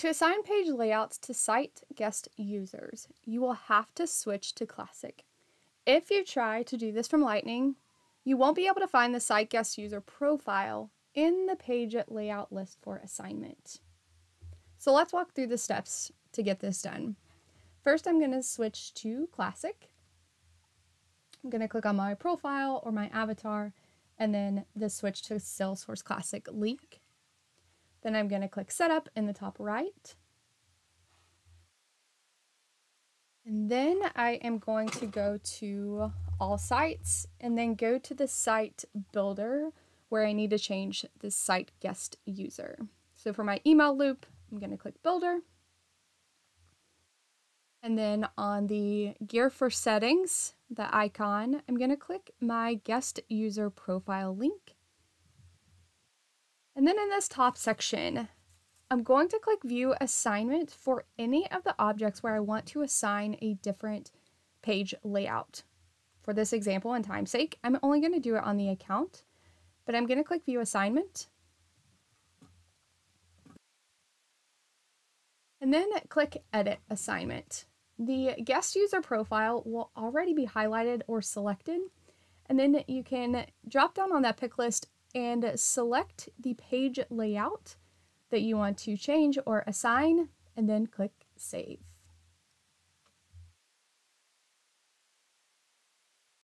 To assign page layouts to site guest users, you will have to switch to Classic. If you try to do this from Lightning, you won't be able to find the site guest user profile in the page layout list for assignment. So let's walk through the steps to get this done. First, I'm going to switch to Classic. I'm going to click on my profile or my avatar and then the switch to Salesforce Classic link. Then I'm going to click Setup in the top right. And then I am going to go to All Sites and then go to the Site Builder where I need to change the site guest user. So for my email loop, I'm going to click Builder. And then on the gear for settings, the icon, I'm going to click my guest user profile link. And then in this top section, I'm going to click view assignment for any of the objects where I want to assign a different page layout. For this example and time's sake, I'm only going to do it on the account, but I'm going to click view assignment. And then click edit assignment. The guest user profile will already be highlighted or selected. And then you can drop down on that pick list and select the page layout that you want to change or assign, and then click Save.